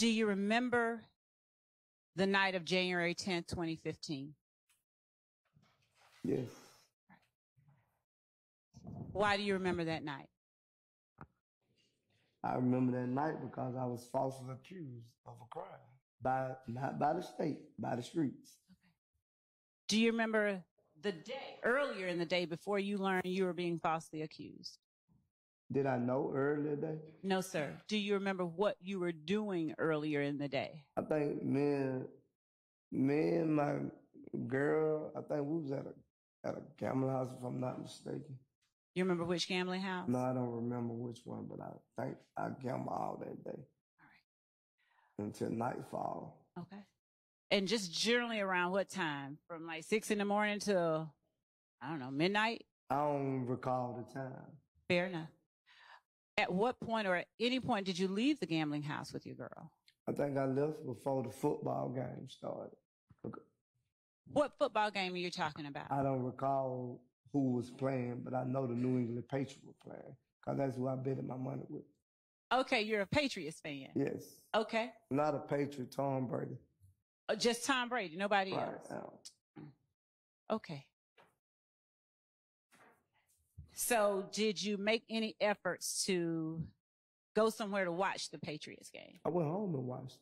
Do you remember the night of January 10th, 2015? Yes. Why do you remember that night? I remember that night because I was falsely accused of a crime by not by the state, by the streets. Okay. Do you remember the day earlier in the day before you learned you were being falsely accused? Did I know earlier that? No, sir. Do you remember what you were doing earlier in the day? I think me and me and my girl, I think we was at a at a gambling house if I'm not mistaken. You remember which gambling house? No, I don't remember which one, but I think I gambled all that day All right. until nightfall. Okay. And just generally around what time? From like six in the morning till, I don't know, midnight? I don't recall the time. Fair enough. At what point or at any point did you leave the gambling house with your girl? I think I left before the football game started. What football game are you talking about? I don't recall who was playing, but I know the New England Patriots were playing because that's who I betted my money with. Okay, you're a Patriots fan. Yes, Okay. not a Patriot, Tom Brady. Uh, just Tom Brady, nobody Right else. now. Okay. So, did you make any efforts to go somewhere to watch the Patriots game? Uh, I went home and watched.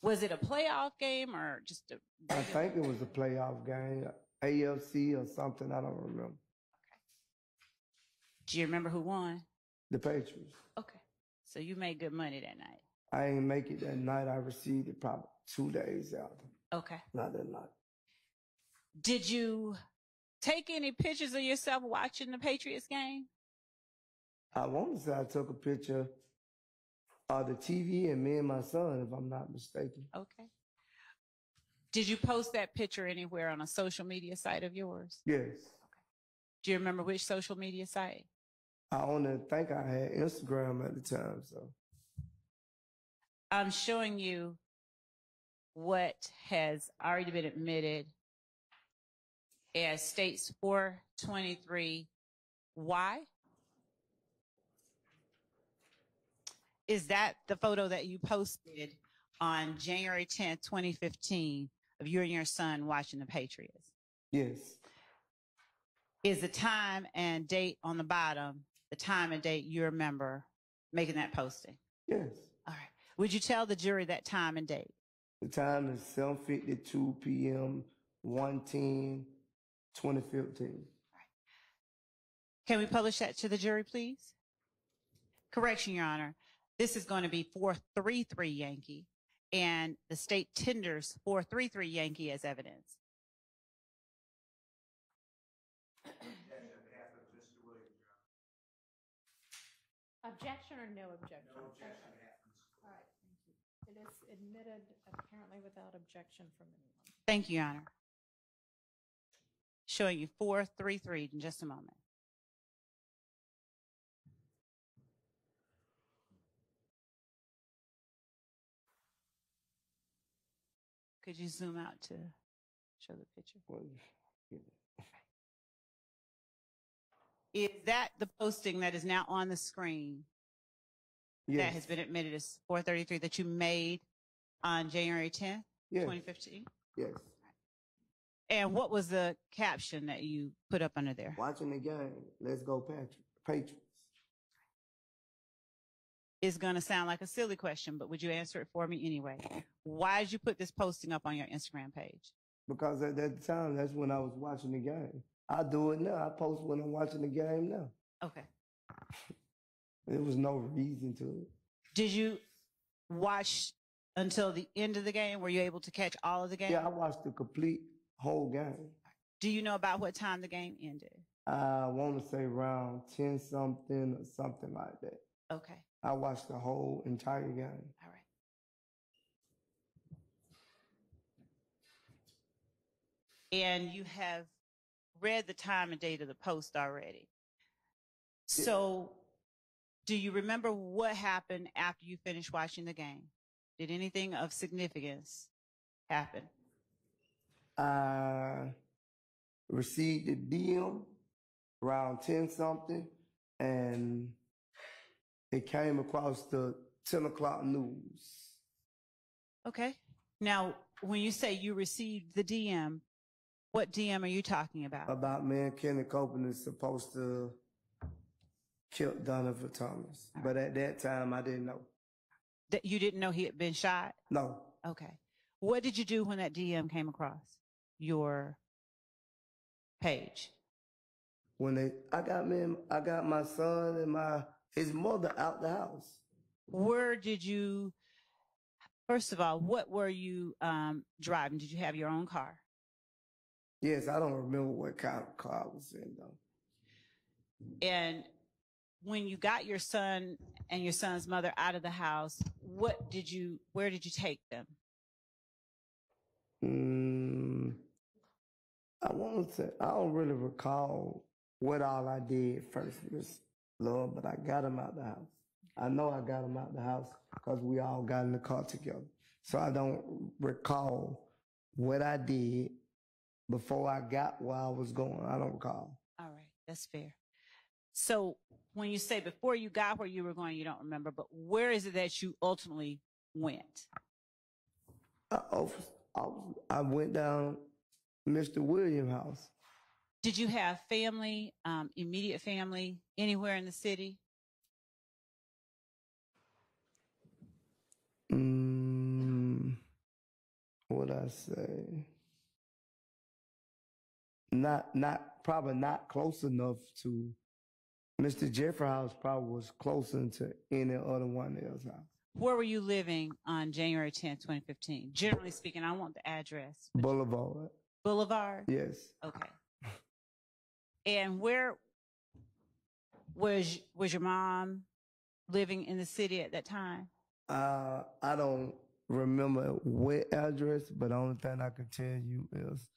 Was it a playoff game or just a? I think it was a playoff game, AFC or something. I don't remember. Okay. Do you remember who won? The Patriots. Okay. So you made good money that night. I ain't make it that night. I received it probably two days after. Okay. Not that night. Did you take any pictures of yourself watching the Patriots game? I want to say I took a picture of the TV and me and my son, if I'm not mistaken. Okay. Did you post that picture anywhere on a social media site of yours? Yes. Okay. Do you remember which social media site? I only think I had Instagram at the time, so I'm showing you what has already been admitted as states 423. Why? Is that the photo that you posted on January 10th, 2015 of you and your son watching the Patriots? yes. Is the time and date on the bottom the time and date you remember making that posting? Yes. All right. Would you tell the jury that time and date? The time is 7.52 p.m., 110, 2015. Can we publish that to the jury, please? Correction, Your Honor. This is going to be 433 Yankee, and the state tenders 433 Yankee as evidence. Objection or no objection? No objection. All right, thank you. It is admitted apparently without objection from anyone. Thank you, Your Honor. Showing you 433 in just a moment. Could you zoom out to show the picture? Is that the posting that is now on the screen that has been admitted as 433 that you made on January 10th, Yes. 2015? Yes. And what was the caption that you put up under there? Watching the game. Let's go, Patrick. Patriots. It's going to sound like a silly question, but would you answer it for me anyway? Why did you put this posting up on your Instagram page? Because at that time, that's when I was watching the game. I do it now. I post when I'm watching the game now. Okay. There was no reason to it. Did you watch until the end of the game? Were you able to catch all of the game? Yeah, I watched the complete whole game. Do you know about what time the game ended? I want to say around 10 something or something like that. Okay. I watched the whole entire game. All right. And you have read the time and date of the post already. So, do you remember what happened after you finished watching the game? Did anything of significance happen? I received the DM around 10 something and it came across the 10 o'clock news. Okay. Now, when you say you received the DM, what DM are you talking about? About me and Kenny Copeland is supposed to kill Donovan Thomas. But at that time, I didn't know. that you didn't know he had been shot? No. Okay. What did you do when that DM came across your page? When they, I got me, and- I got my son and my, his mother out the house. Where did you, first of all, what were you um, driving? Did you have your own car? Yes, I don't remember what kind of car I was in though. And when you got your son and your son's mother out of the house, what did you, where did you take them? Mm, I want to say, I don't really recall what all I did first, Miss Love, but I got him out the house. I know I got him out the house because we all got in the car together. So I don't recall what I did before I got where I was going. I don't recall. All right, that's fair. So when you say before you got where you were going, you don't remember, but where is it that you ultimately went? I, I, I, was- I went down Mr. William house. Did you have family, um, immediate family anywhere in the city? Mm, what I say? Not, not, probably not close enough to. Mr. Jeffery House probably was closer to any other one else house. Where were you living on January 10th, 2015? Generally speaking, I want the address. Boulevard. Boulevard? Yes. Okay. And where was was your mom living in the city at that time? Uh, I don't remember what address, but the only thing I can tell you is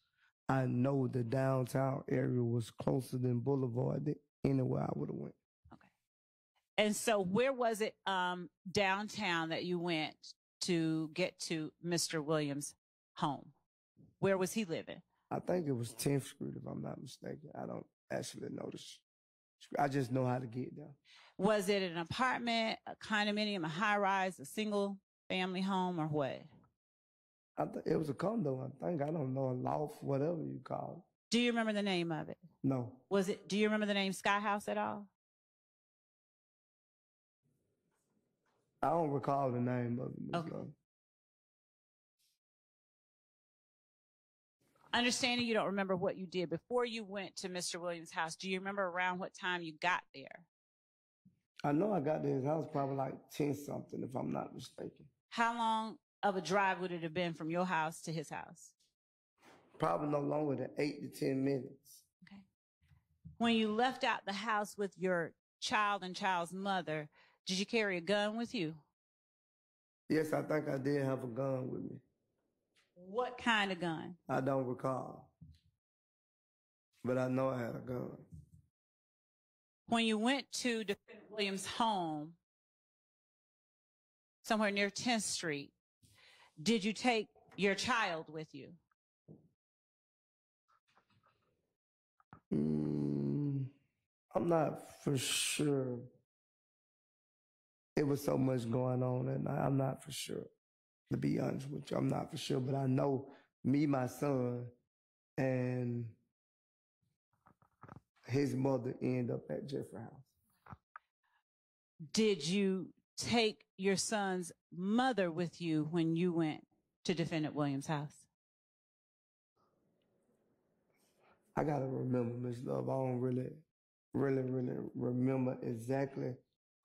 I know the downtown area was closer than Boulevard than anywhere I would have went. Okay. And so where was it um downtown that you went to get to Mr. Williams' home? Where was he living? I think it was 10th Street, if I'm not mistaken. I don't actually know the sh- I just know how to get there. Was it an apartment, a condominium, a high rise, a single family home, or what? I th- it was a condo, I think. I don't know, a loft, whatever you call it. Do you remember the name of it? No. Was it do you remember the name Sky House at all? I don't recall the name of it. Okay. Understanding you don't remember what you did before you went to Mr. Williams' house, do you remember around what time you got there? I know I got to his house probably like 10 something, if I'm not mistaken. How long of a drive would it have been from your house to his house? Probably no longer than eight to 10 minutes. Okay. When you left out the house with your child and child's mother, did you carry a gun with you? Yes, I think I did have a gun with me. What kind of gun? I don't recall. But I know I had a gun. When you went to Defendant Williams' home, somewhere near 10th Street, did you take your child with you? Mm, I'm not for sure. It was so much going on, and I'm not for sure. To be honest with you, I'm not for sure. But I know me, my son, and his mother end up at Jeffery House. Did you take your son's mother with you when you went to Defendant Williams' house? I gotta remember, Miss Love. I don't really, really, really remember exactly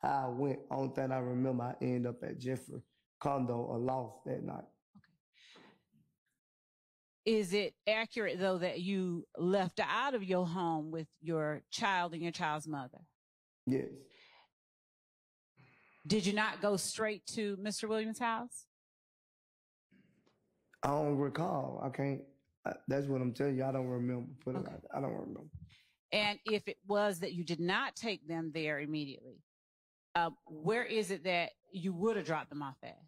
how I went. Only thing I remember, I end up at Jeffery condo or loft that night. Is it accurate though that you left out of your home with your child and your child's mother? Yes. Did you not go straight to Mr. Williams' house? I don't recall. I can't. I, that's what I'm telling you. I don't remember. Put Okay. that. I don't remember. And if it was that you did not take them there immediately, uh, where is it that you would have dropped them off at?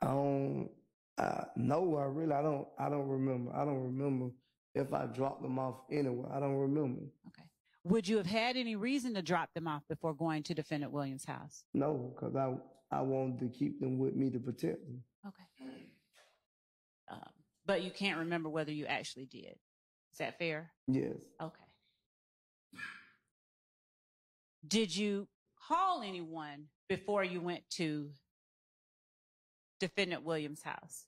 I don't. Uh, no, I really. I don't. I don't remember. I don't remember if I dropped them off anywhere. I don't remember. Okay. Would you have had any reason to drop them off before going to defendant Williams' house? No, because I I wanted to keep them with me to protect them. Okay. Um, but you can't remember whether you actually did. Is that fair? Yes. Okay. Did you call anyone before you went to defendant Williams' house?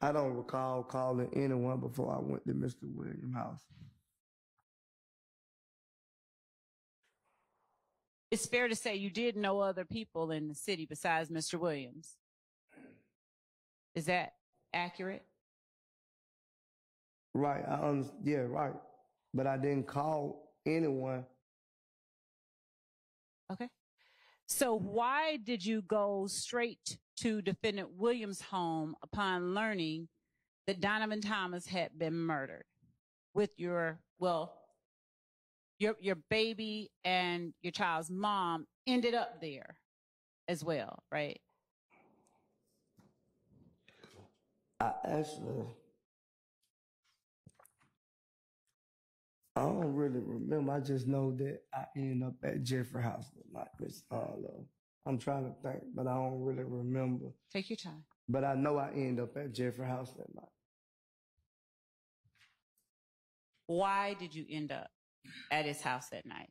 I don't recall calling anyone before I went to Mr. Williams' house. It's fair to say you did know other people in the city besides Mr. Williams. Is that accurate? Right. I under, yeah, right. But I didn't call anyone. Okay. So why did you go straight to defendant Williams' home upon learning that Donovan Thomas had been murdered with your, well, your, your baby and your child's mom ended up there as well, right? I actually, I don't really remember. I just know that I ended up at Jeffery House that night. Miss Harlow. I'm trying to think, but I don't really remember. Take your time. But I know I end up at Jeffery House that night. Why did you end up at his house that night?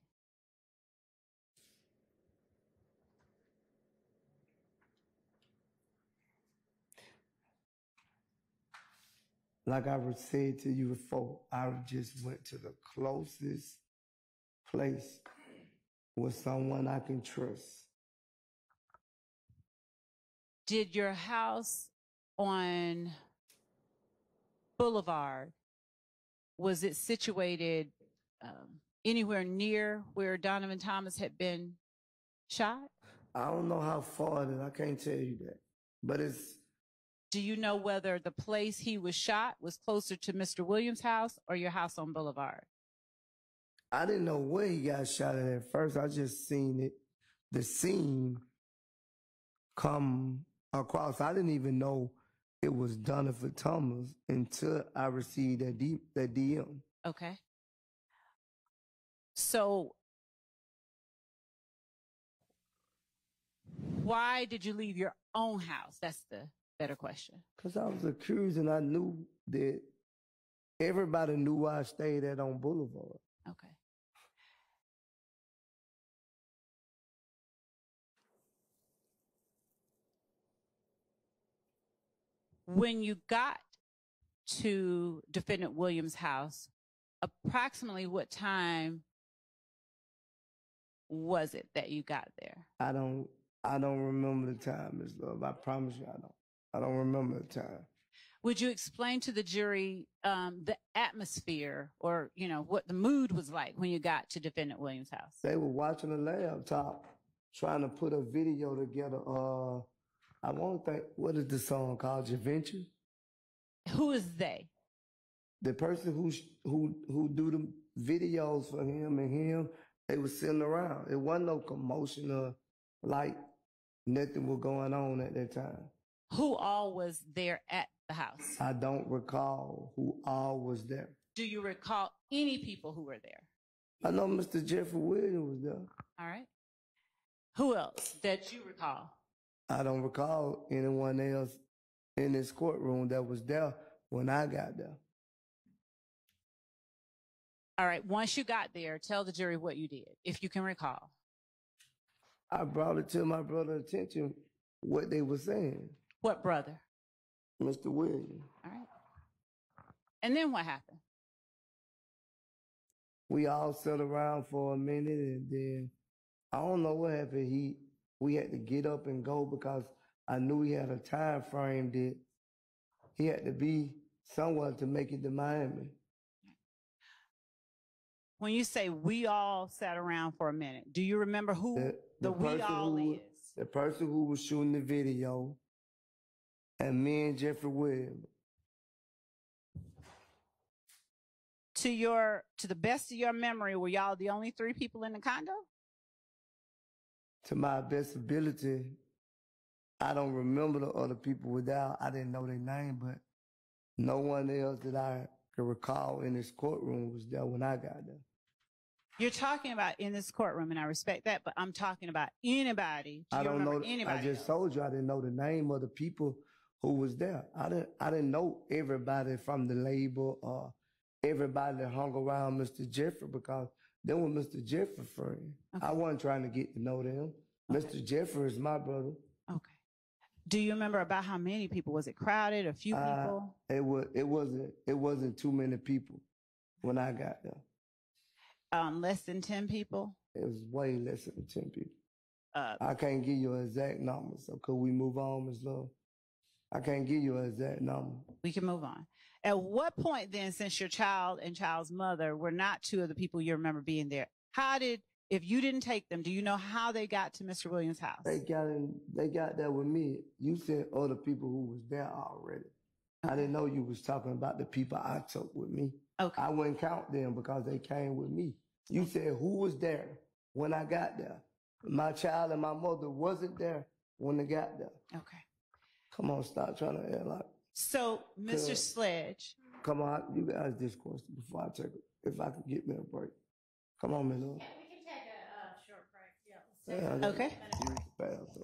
Like I was said to you before, I just went to the closest place with someone I can trust. Did your house on Boulevard, was it situated um, anywhere near where Donovan Thomas had been shot? I don't know how far it is. I can't tell you that. But it's Do you know whether the place he was shot was closer to Mr. Williams' house or your house on Boulevard? I didn't know where he got shot at at first. I just seen it, the scene come across. I didn't even know it was Donovan Thomas until I received that, D, that DM. Okay. So, why did you leave your own house? That's the better question. Because I was accused and I knew that everybody knew where I stayed at on Boulevard. Okay. When you got to defendant Williams' house, approximately what time was it that you got there? I don't I don't remember the time, Miss Love. I promise you I don't. I don't remember the time. Would you explain to the jury um, the atmosphere or, you know, what the mood was like when you got to defendant Williams' house? They were watching a laptop trying to put a video together. Uh I want to think what is the song called? Your Venture? Who is they? The person who who who do the videos for him and him, they was sitting around. It wasn't no commotion or like nothing was going on at that time. Who all was there at the house? I don't recall who all was there. Do you recall any people who were there? I know Mr. Jeffery Williams was there. All right. Who else that you recall? I don't recall anyone else in this courtroom that was there when I got there. All right. Once you got there, tell the jury what you did, if you can recall. I brought it to my brother's attention what they were saying, What brother? Mr. Williams. All right. And then what happened? We all sat around for a minute and then I don't know what happened. He we had to get up and go because I knew he had a time frame that he had to be somewhere to make it to Miami. When you say we all sat around for a minute, do you remember who The, the, we person all who, is? the person who was shooting the video and me and Jeffery Webb. To your to the best of your memory, were y'all the only three people in the condo? To my best ability, I don't remember the other people without. I didn't know their name, but no one else that I could recall in this courtroom was there when I got there. You're talking about in this courtroom, and I respect that, but I'm talking about anybody. Do I don't know. anybody? I just told you I didn't know the name of the people who was there. I didn't. I didn't know everybody from the label or everybody that hung around Mr. Jeffery because they were Mr. Jeffery friend. I wasn't trying to get to know them. Mr. Jeffery is my brother. Okay. Do you remember about how many people? Was it crowded? A few Uh, people? It was. It wasn't. It wasn't too many people when I got there. Um, less than 10 people? It was way less than ten people. Uh, I can't give you an exact number. So could we move on, Ms. Love? I can't give you an exact number. we can move on. At what point then, since your child and child's mother were not two of the people you remember being there, how did, if you didn't take them, do you know how they got to Mr. Williams' house? They got in. They got there with me. You said other people who was there already. I didn't know you was talking about the people I took with me. Okay. I wouldn't count them because they came with me. You said who was there when I got there. My child and my mother wasn't there when they got there. Okay. Come on, stop trying to airlock. So, Mr. Sledge, Come on, you guys this question before I take it. If I could get me a break. Come on, Ms. Love. We can take a, uh short break, yeah. let's take Yeah, a I got- Okay. Use the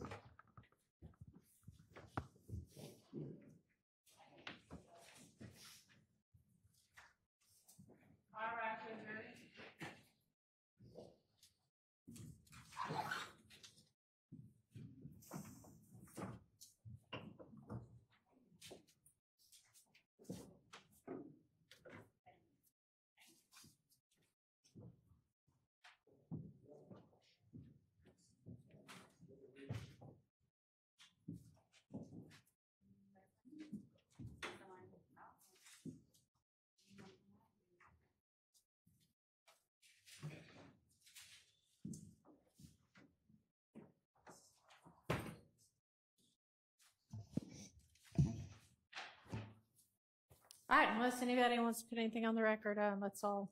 All right, unless anybody wants to put anything on the record, uh, let's all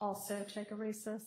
also take a recess.